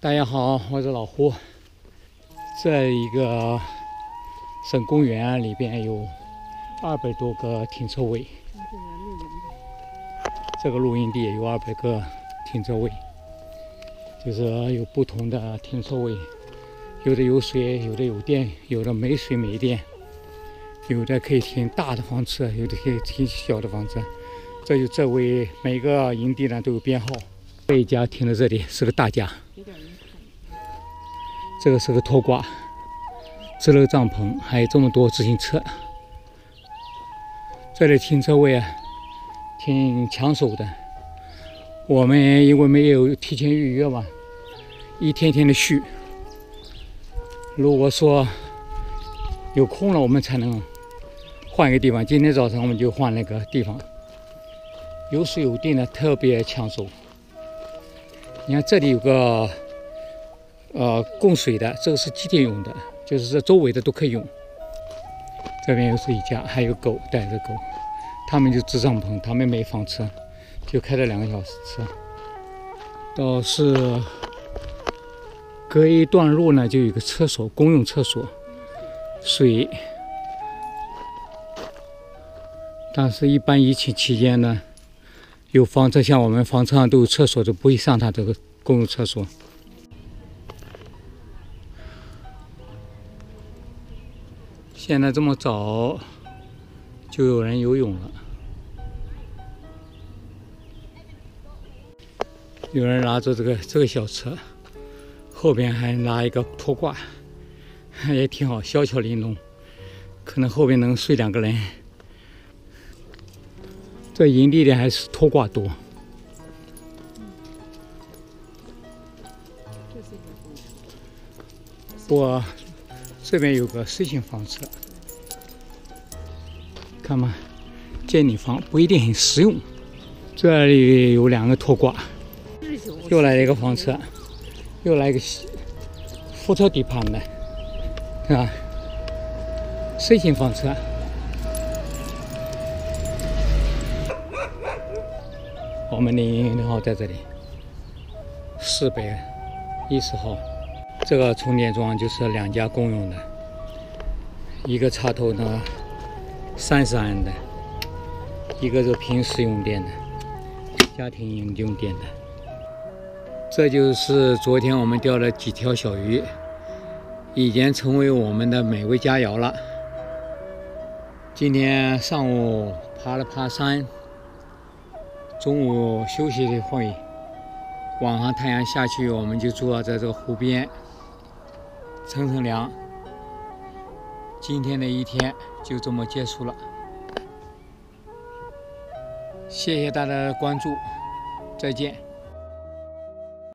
大家好，我是老胡。这一个省公园里边有二百多个停车位，这个露营地有二百个停车位，就是有不同的停车位，有的有水，有的有电，有的没水没电，有的可以停大的房车，有的可以停小的房车。这就这位每个营地呢都有编号，这一家停在这里是个大家。这个是个拖挂，支了个帐篷，还有这么多自行车。这里停车位啊，挺抢手的。我们因为没有提前预约嘛，一天天的续。如果说有空了，我们才能换一个地方。今天早晨我们就换那个地方，有水有电的，特别抢手。你看这里有个。呃，供水的这个是机电用的，就是这周围的都可以用。这边又是一家，还有狗带着狗，他们就支帐篷，他们没房车，就开了两个小时车。倒是隔一段路呢，就有个厕所，公用厕所，水。但是，一般疫情期间呢，有房车，像我们房车上都有厕所，就不会上他这个公共厕所。现在这么早就有人游泳了，有人拿着这个这个小车，后边还拿一个拖挂，也挺好，小巧玲珑，可能后边能睡两个人。这营地里还是拖挂多。我。这边有个 C 型房车，看嘛，建拟房不一定很实用。这里有两个拖挂，又来了一个房车，又来一个扶车底盘的，是吧？C 型房车，我们零零号在这里，四百一十号。这个充电桩就是两家共用的，一个插头呢三十安的，一个是平时用电的，家庭用电的。这就是昨天我们钓了几条小鱼，已经成为我们的美味佳肴了。今天上午爬了爬山，中午休息一会，晚上太阳下去，我们就坐在这个湖边。乘乘凉，今天的一天就这么结束了。谢谢大家的关注，再见。